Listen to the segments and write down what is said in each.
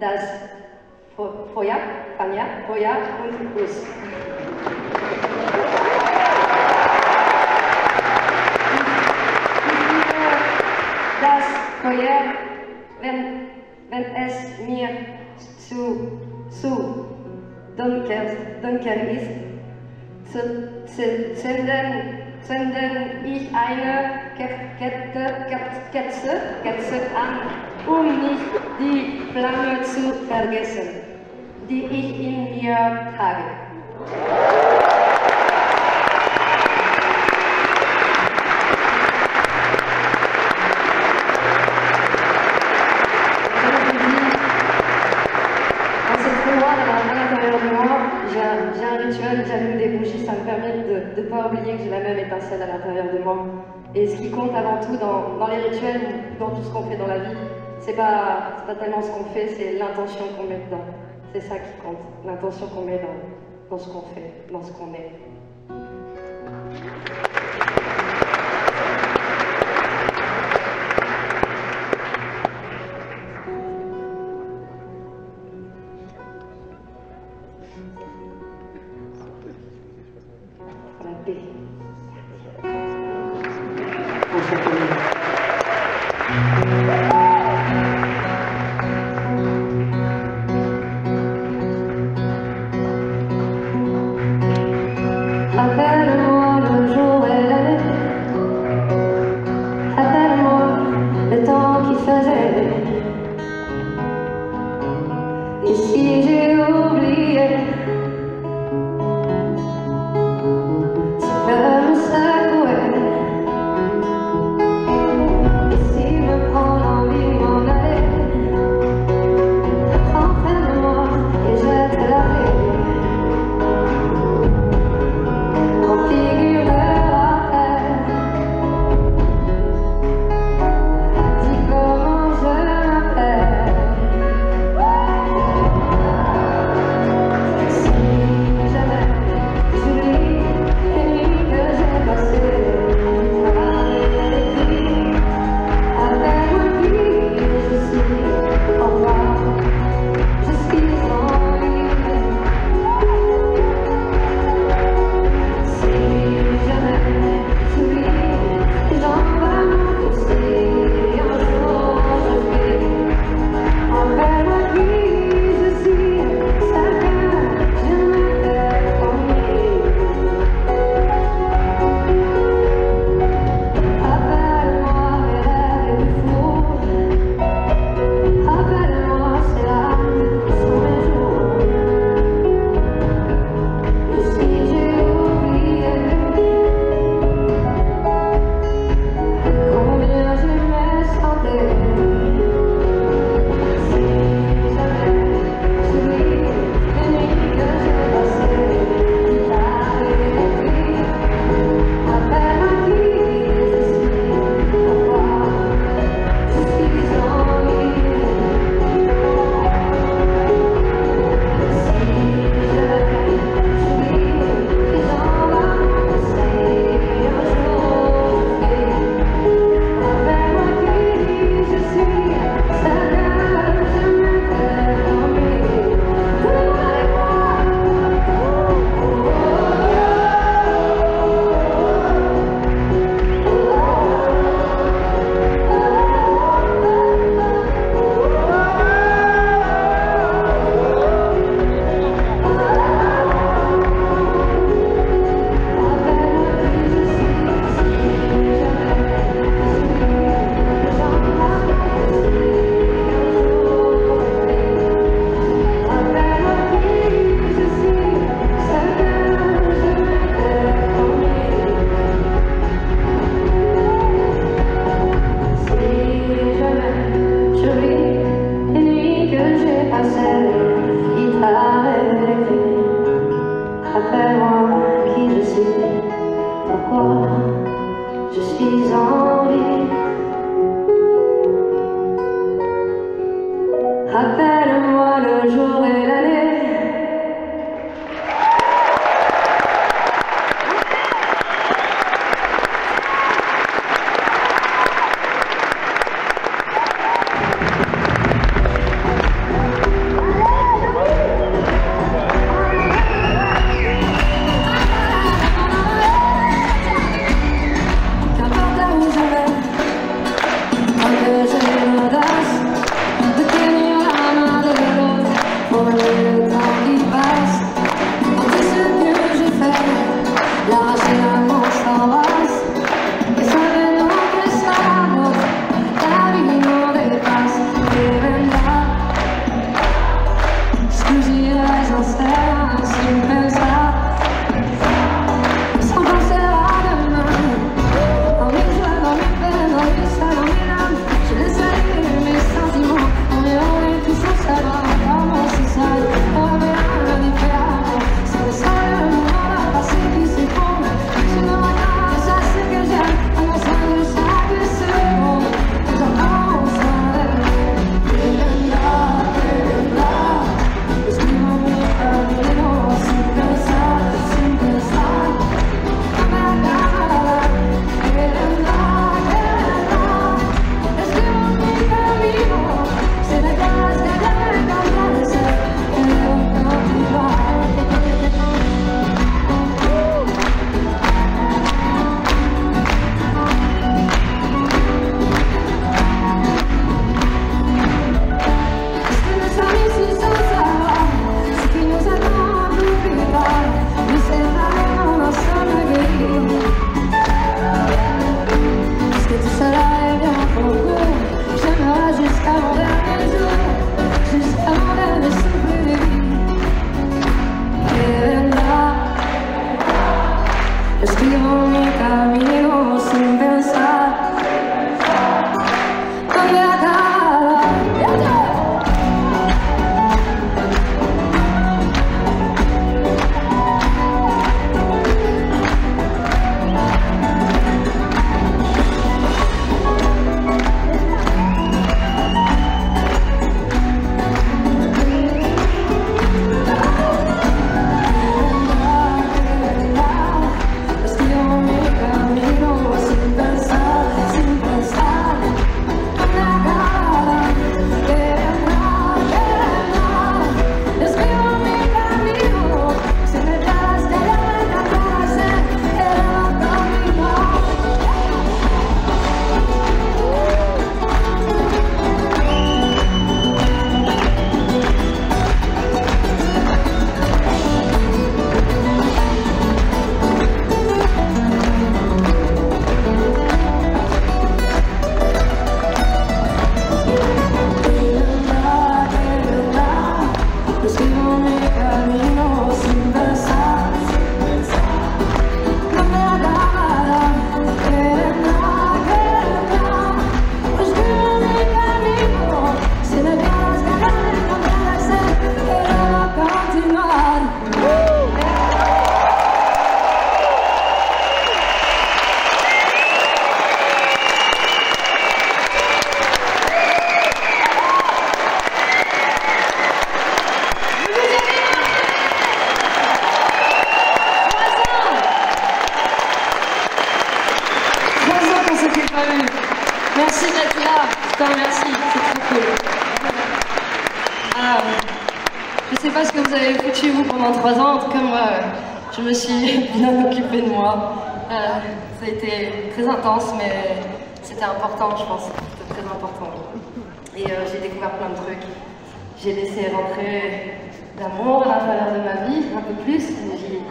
das Feuer, Feuer, Feuer und Us. Das Feuer, wenn, wenn es mir zu, zu dunkel, dunkel ist, zu, zünden, zünden ich eine Ke- Kette, Ke- Kerze, Kerze an, um nicht Flamme zu vergessen, die ich in mir trage. J'ai un, rituel, j'allume des bougies, ça me permet de ne pas oublier que j'ai la même étincelle à l'intérieur de moi. Et ce qui compte avant tout dans les rituels, dans tout ce qu'on fait dans la vie, c'est pas, pas tellement ce qu'on fait, c'est l'intention qu'on met dedans. C'est ça qui compte, l'intention qu'on met dans, dans ce qu'on fait, dans ce qu'on est.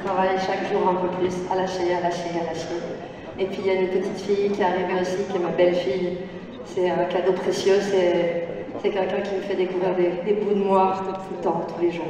travaille chaque jour un peu plus à lâcher, à lâcher, à lâcher. Et puis il y a une petite fille qui est arrivée aussi, qui est ma belle-fille. C'est un cadeau précieux, c'est quelqu'un qui me fait découvrir des, des bouts de moi tout le temps, tous les jours.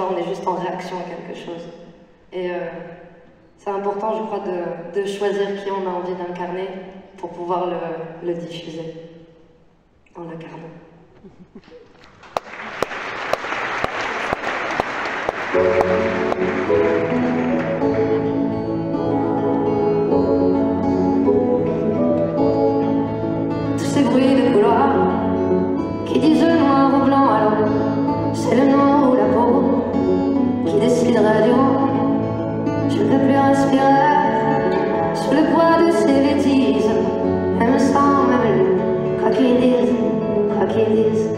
on est juste en réaction à quelque chose. Et euh, c'est important, je crois, de, de, choisir qui on a envie d'incarner pour pouvoir le, le diffuser en l'incarnant. s'éraille sous le poids de ses bêtises, même sans même lui, quoi qu'il dise, quoi qu'il dise,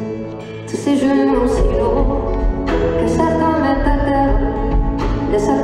tous ces genoux si lourds que certains mettent à terre de sa.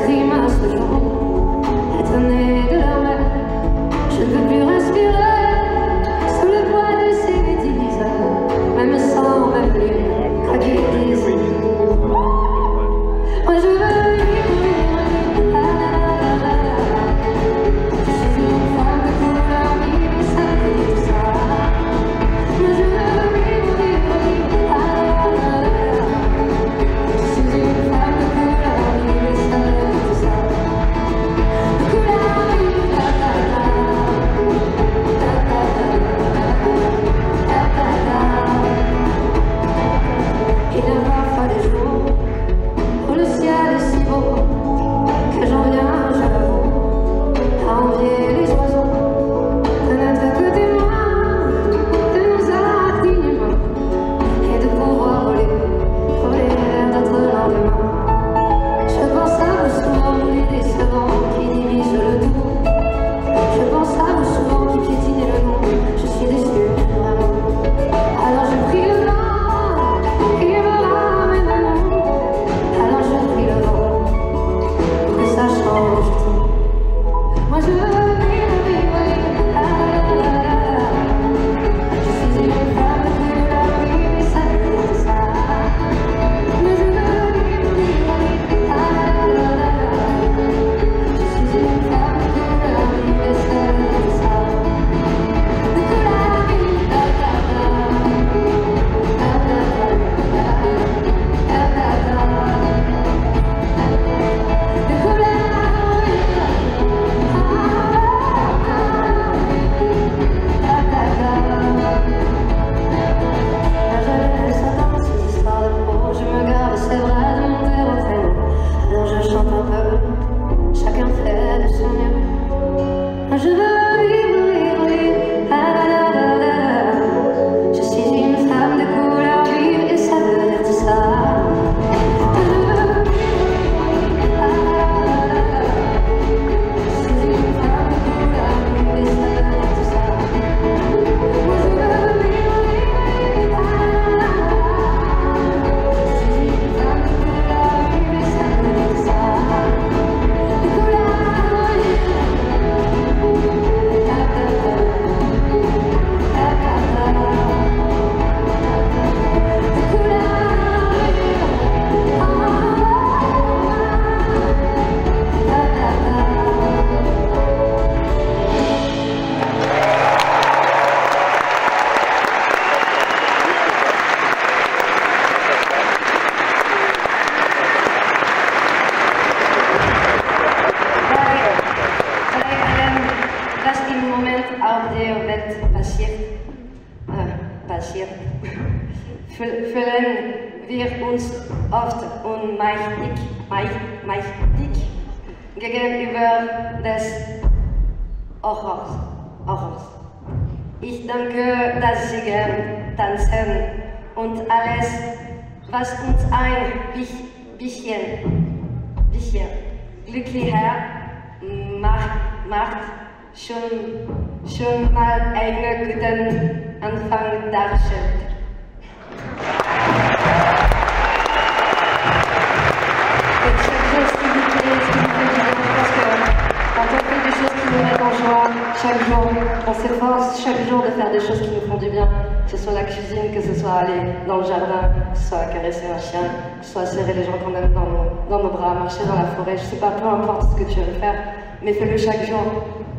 on s'efforce chaque jour de faire des choses qui nous font du bien, que ce soit la cuisine, que ce soit aller dans le jardin, que ce soit caresser un chien, que ce soit serrer les gens qu'on aime dans nos, bras, marcher dans la forêt, je sais pas, peu importe ce que tu veux faire, mais fais-le chaque jour.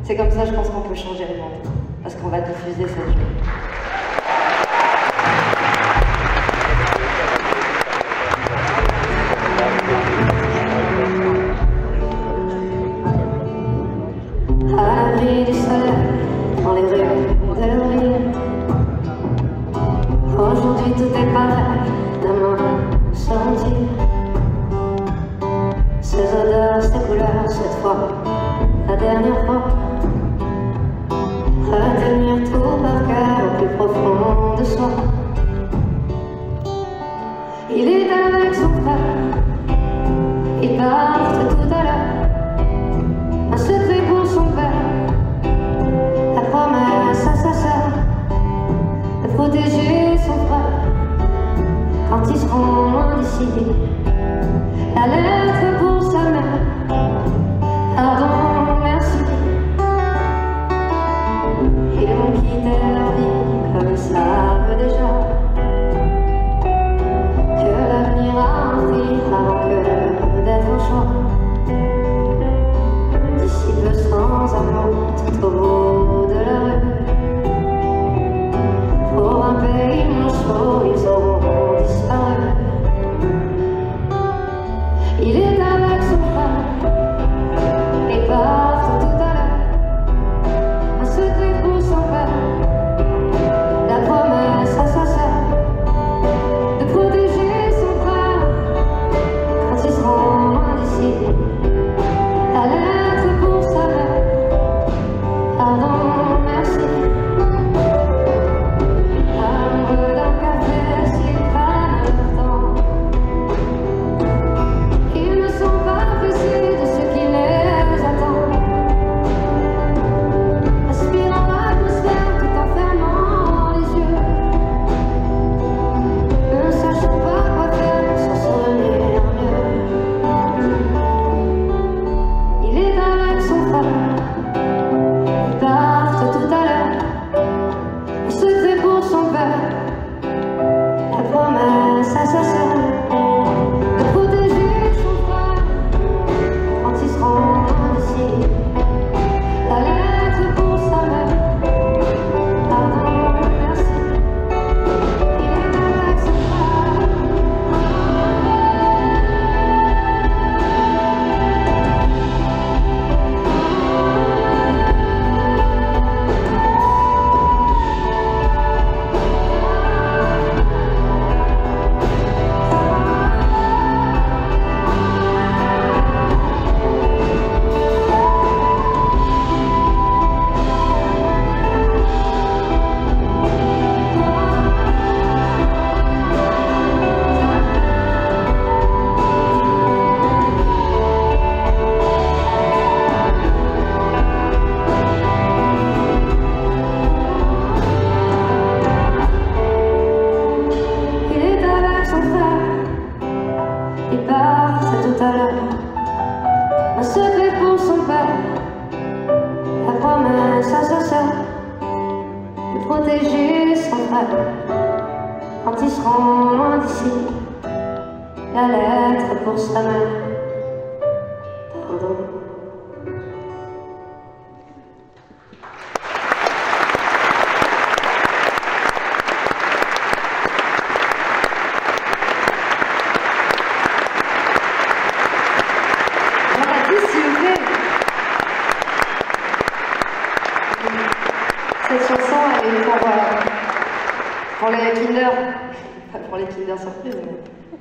C'est comme ça, je pense qu'on peut changer le monde, parce qu'on va diffuser cette journée.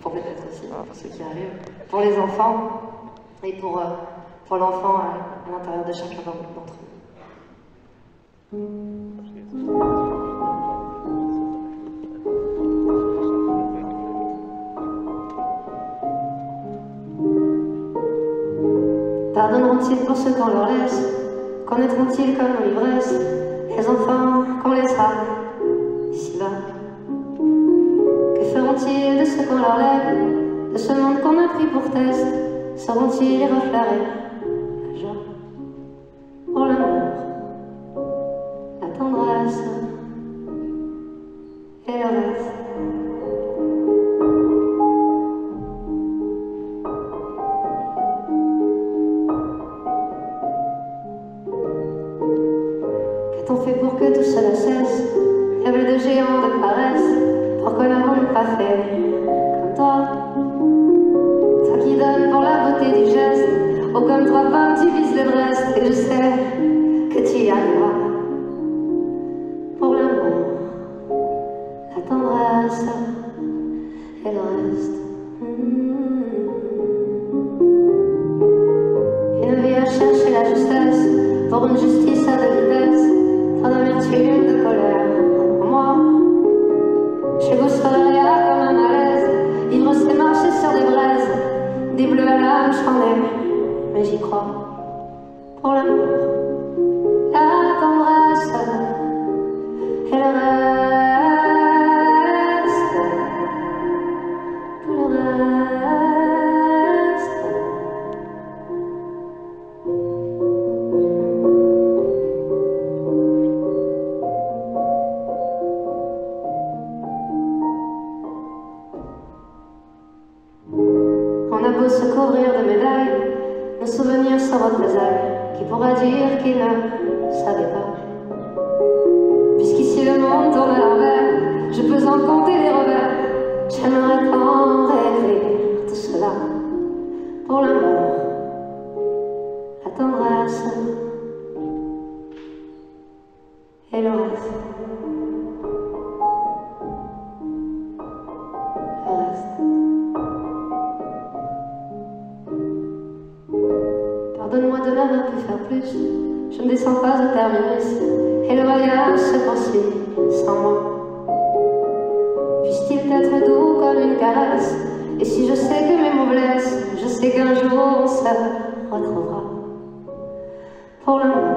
pour peut-être aussi, hein, pour ceux qui arrivent, pour les enfants et pour, euh, pour l'enfant euh, à, l'intérieur de chacun d'entre eux. Pardonneront-ils pour ce qu'on leur laisse Connaîtront-ils comme l'ivresse? Les enfants qu'on laissera ici-bas Seront-ils de ce qu'on leur lève, de ce monde qu'on a pris pour test, seront-ils reflairés faisant compter les revers, j'aimerais tant rêver de cela. Pour l'amour, la tendresse et le reste. Le reste. Pardonne-moi de n'avoir pu faire plus, je ne descends pas au terminus, et le voyage se poursuit sans moi. Et si je sais que mes mots je sais qu'un jour ça retrouvera. Pour le.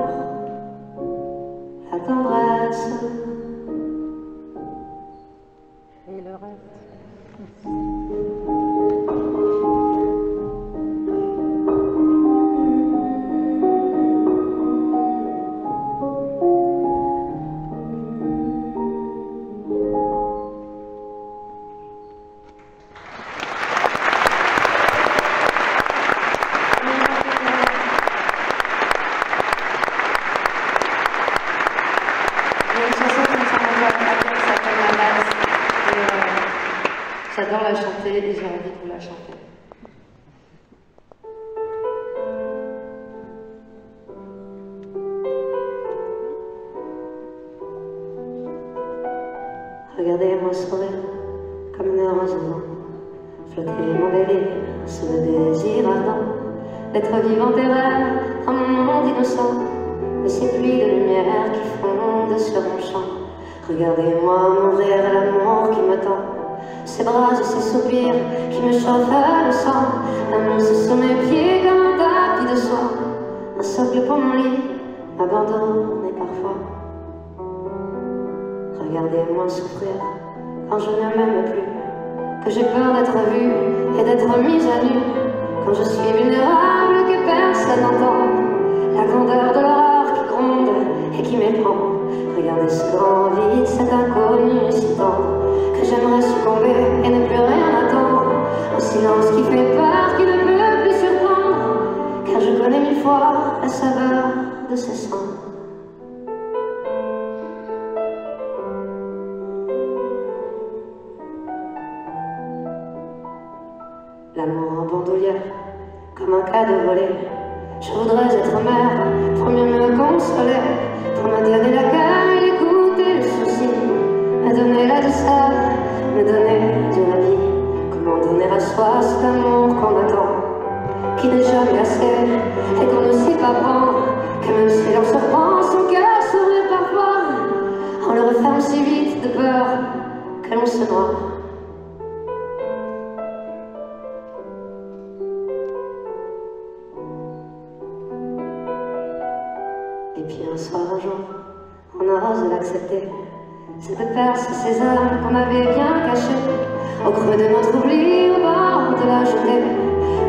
Au creux de notre oubli, au bord de la journée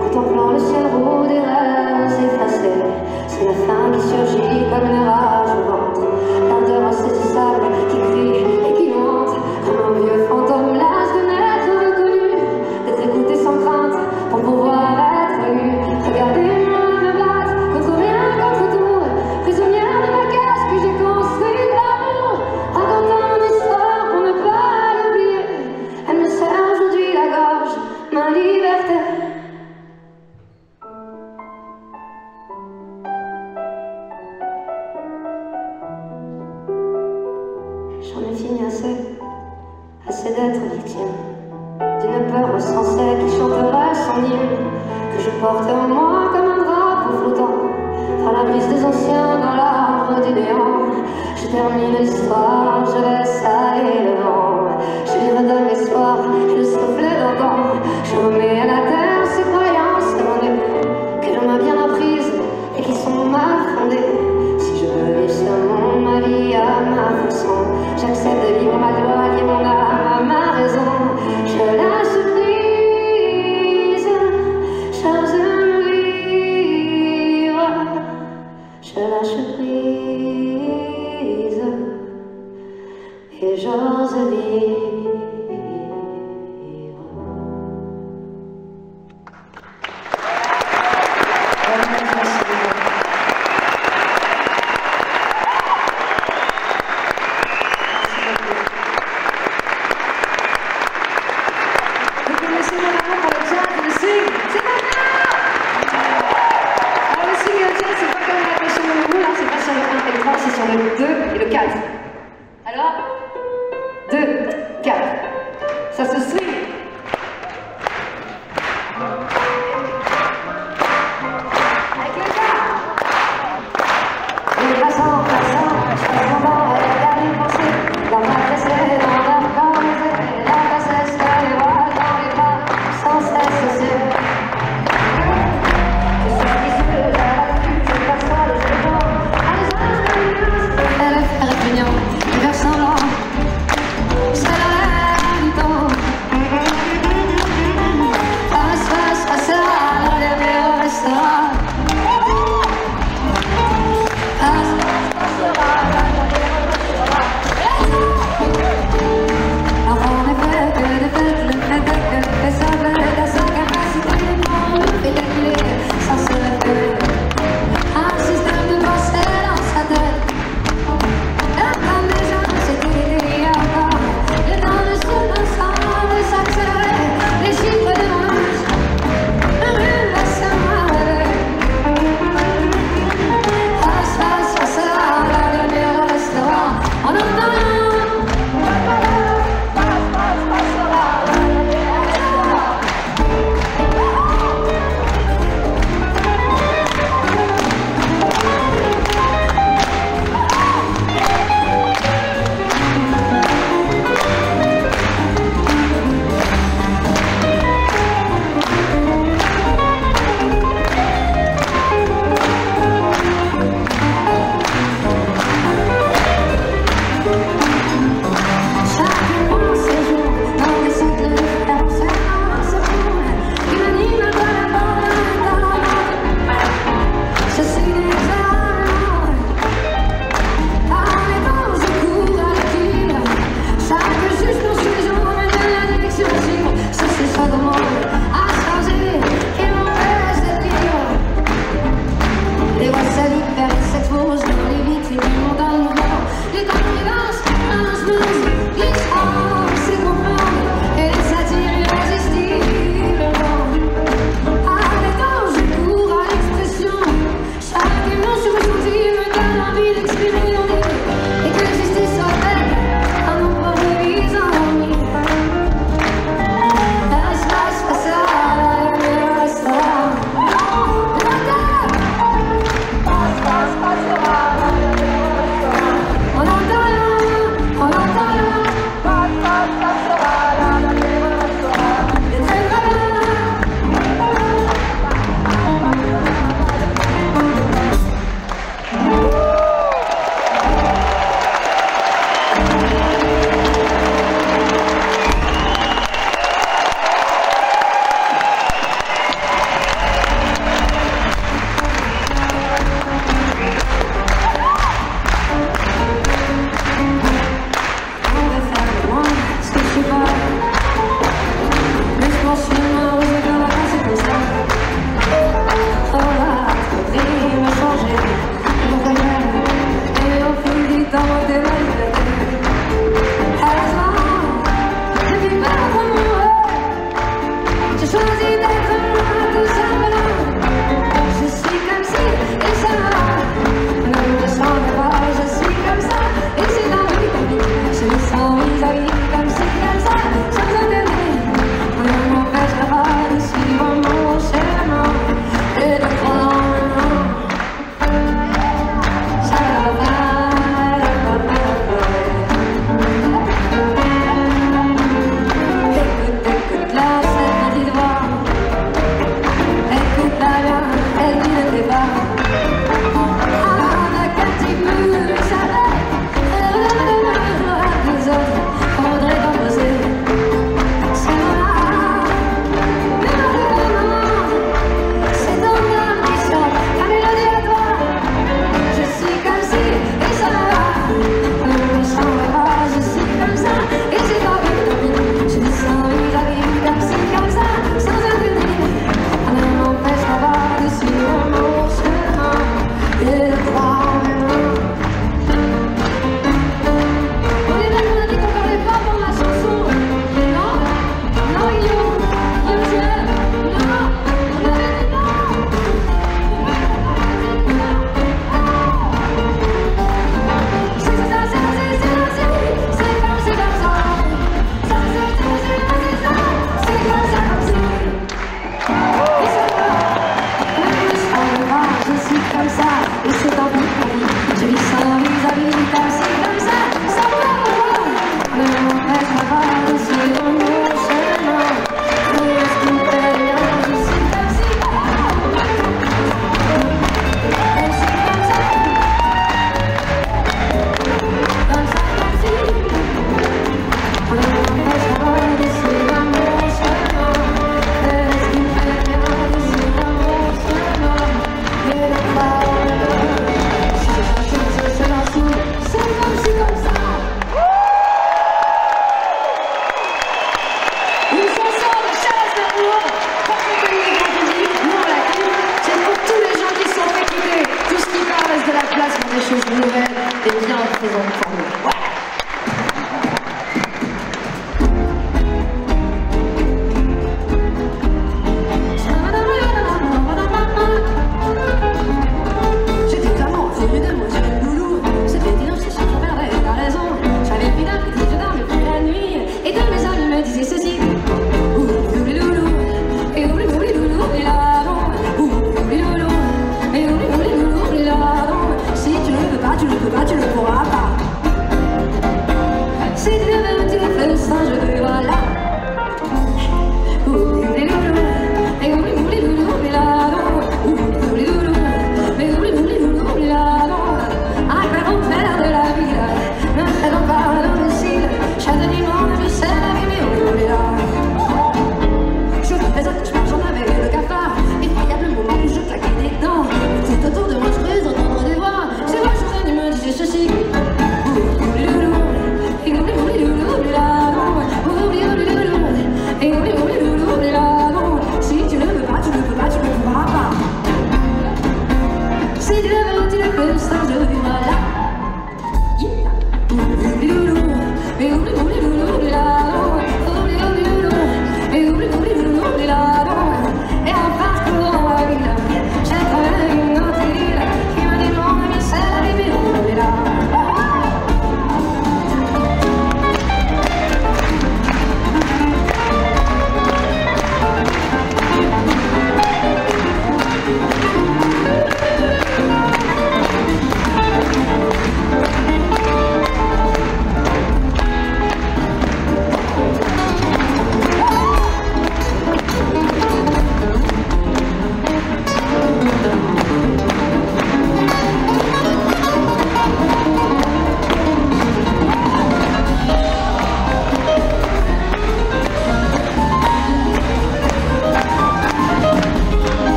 Contemplant le cerveau des rêves effacés. C'est la fin qui surgit comme une rage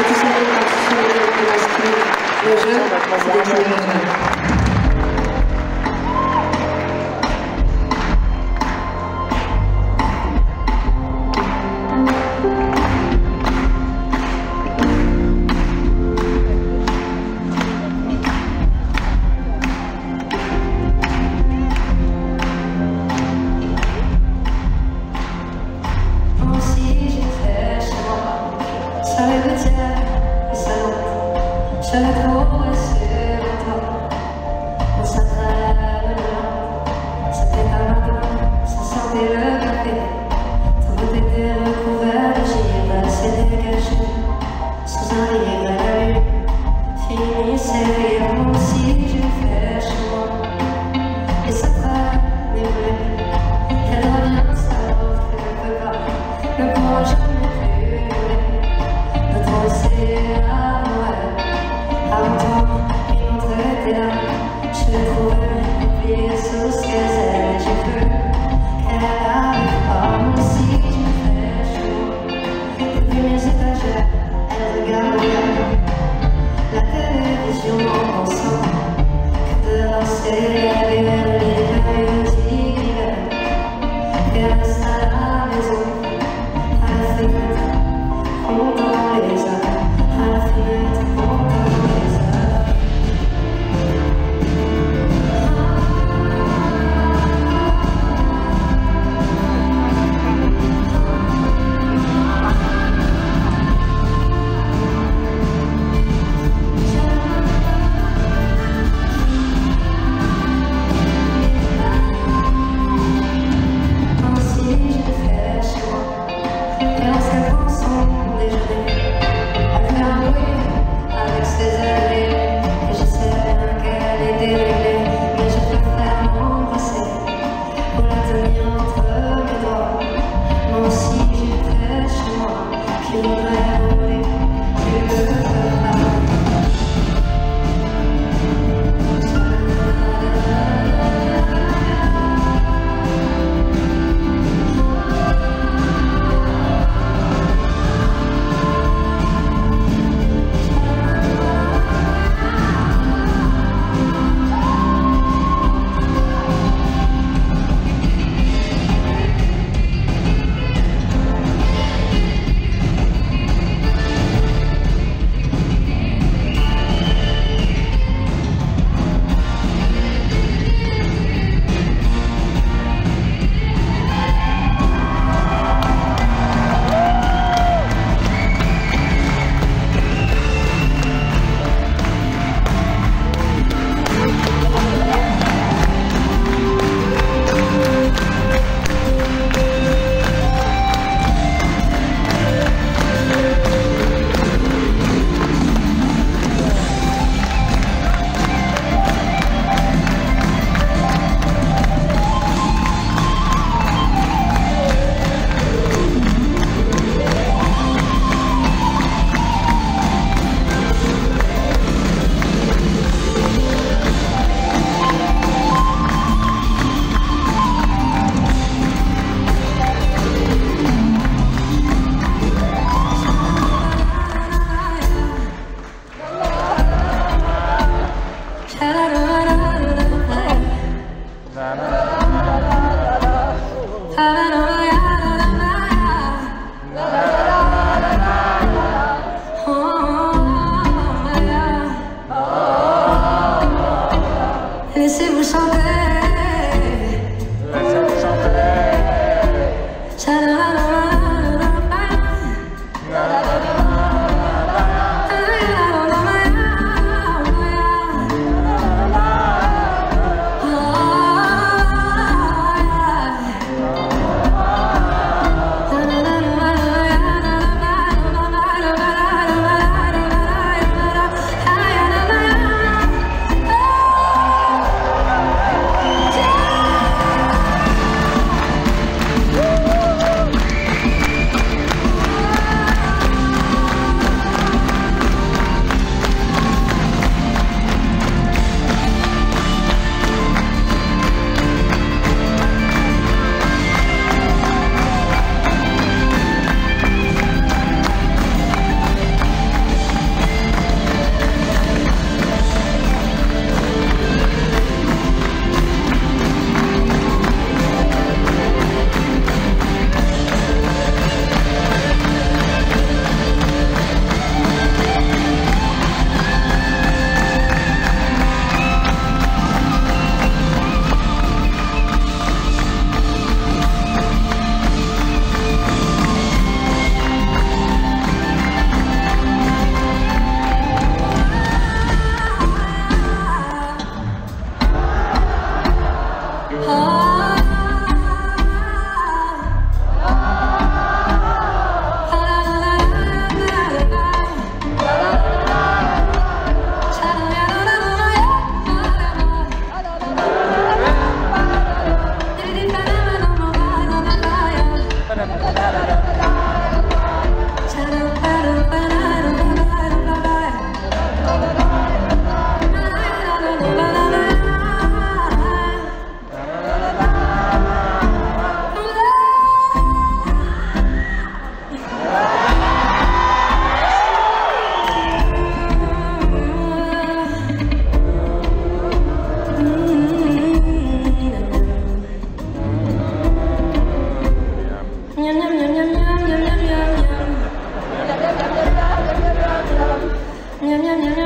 On a tous aimé participer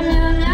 Amen.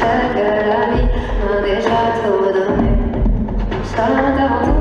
Stargarami, Mandejato, Madame, Stargarami.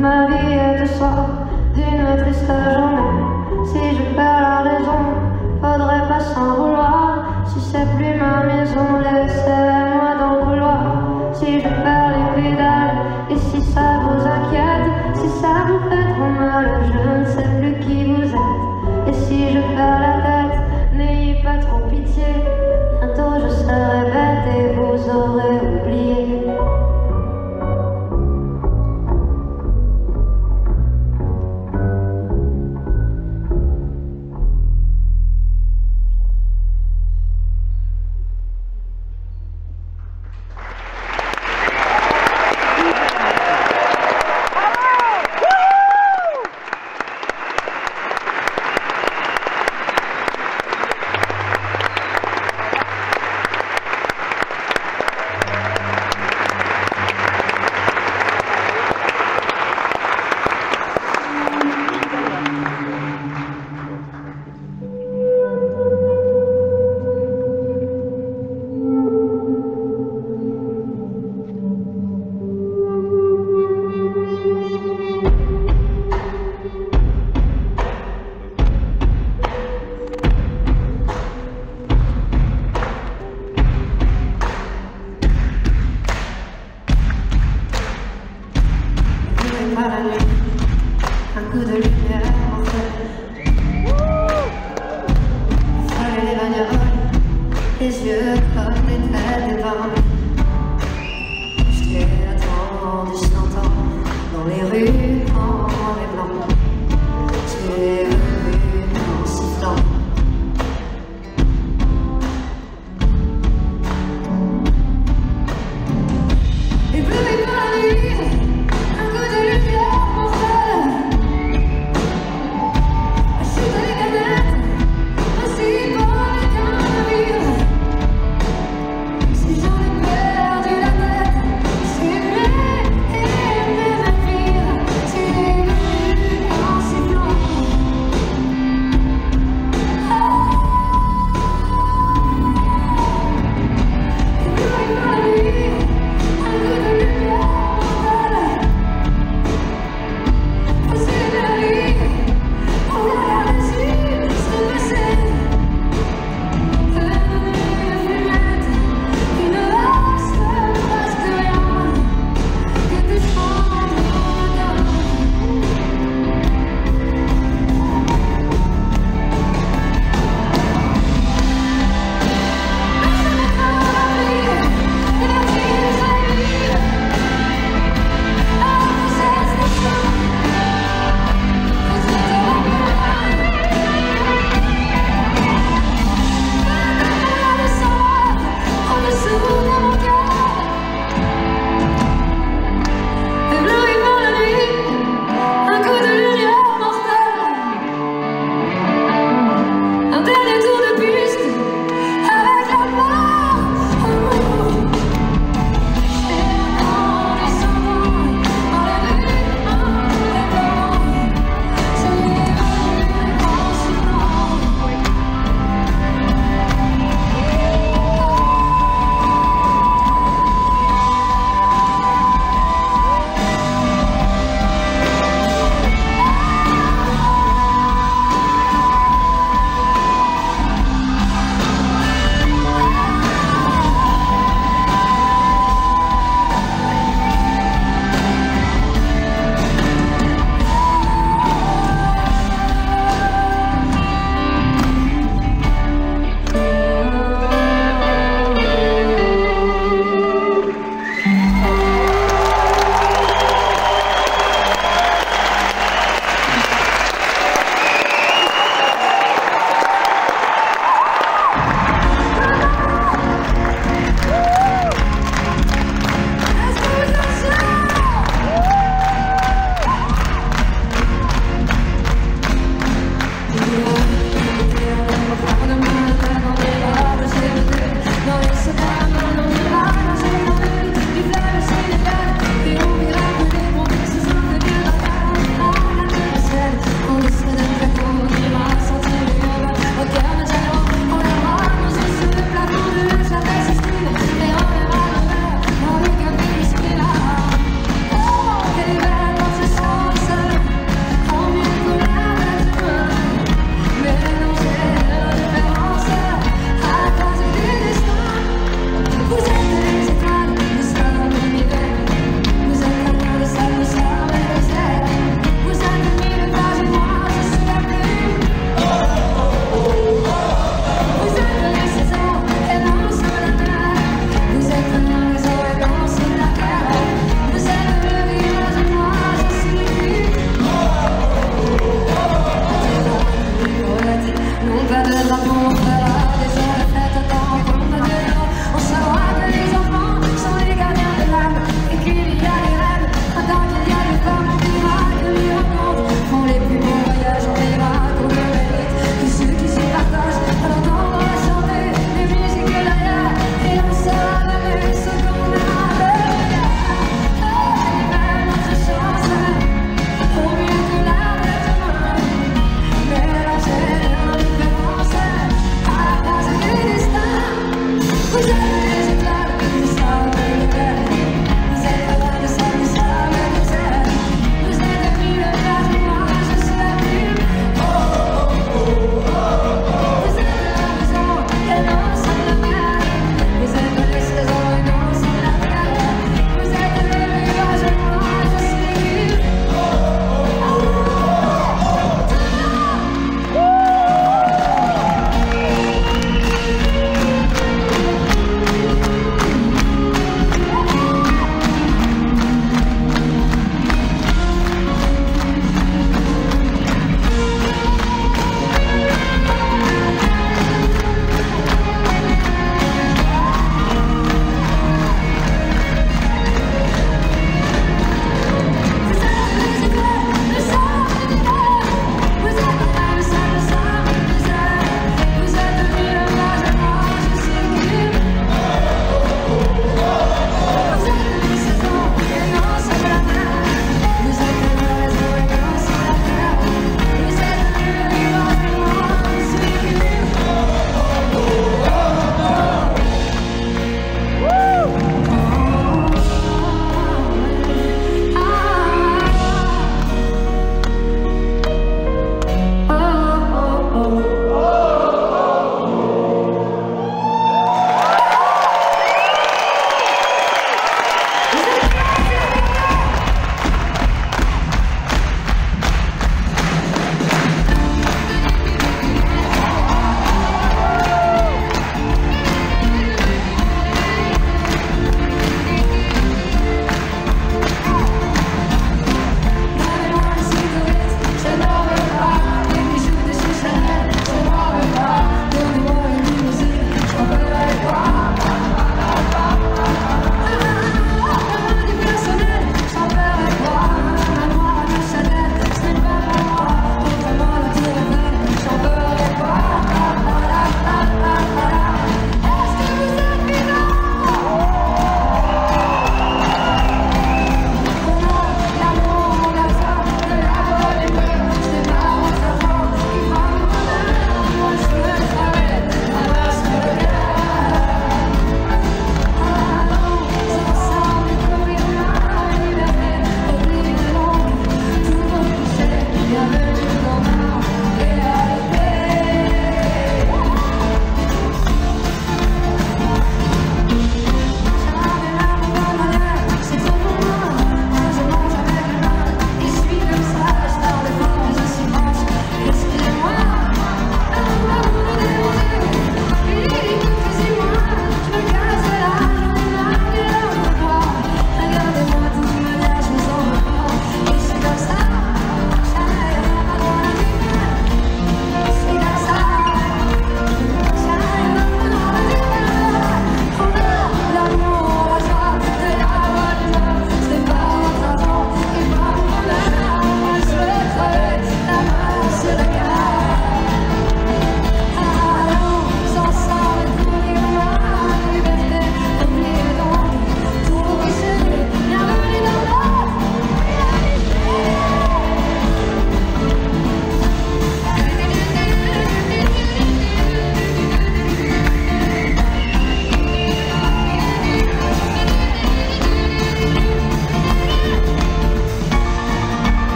Ma vie est de soi d'une triste journée. Si je perds la raison, faudrait pas s'en vouloir. Si c'est plus ma maison, laissez-moi dans le. Si je perds les pédales, et si ça vous inquiète, si ça vous fait trop mal, je ne sais plus qui vous êtes. Et si je perds la tête, n'ayez pas trop pitié. Bientôt je serai bête et vous aurez.